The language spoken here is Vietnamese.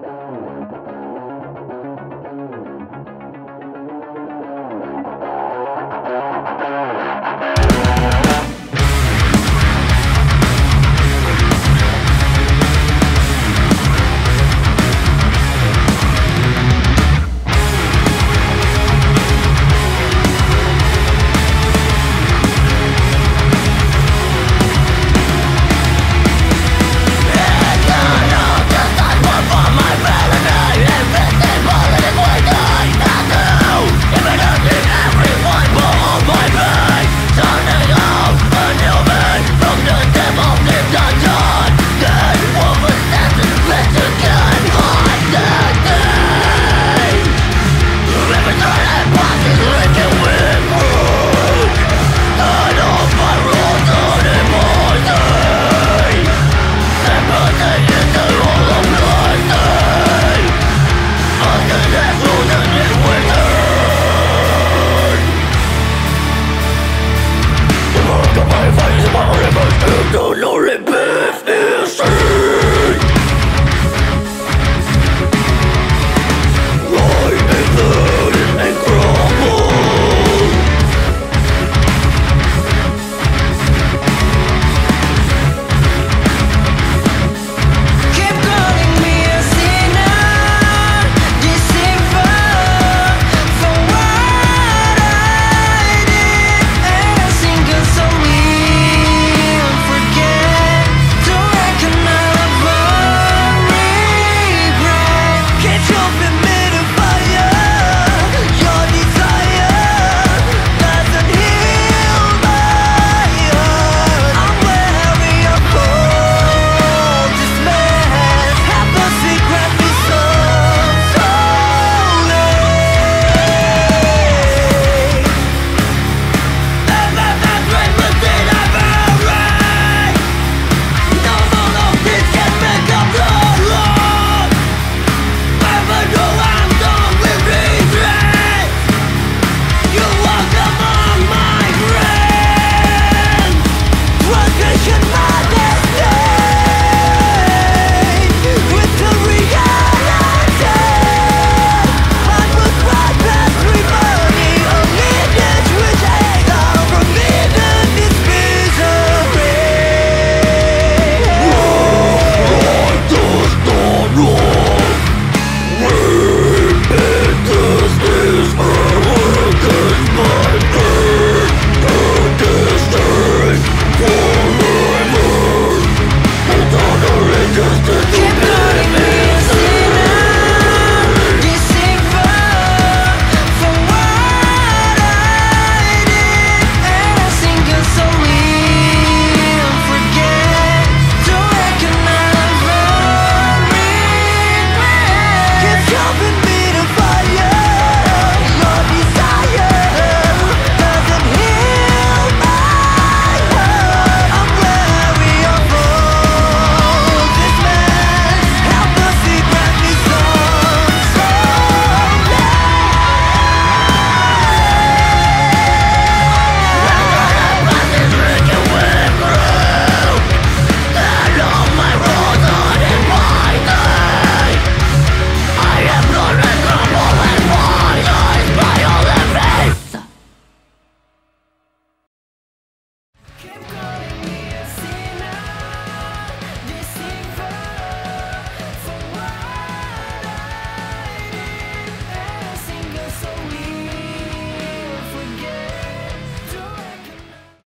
Wow.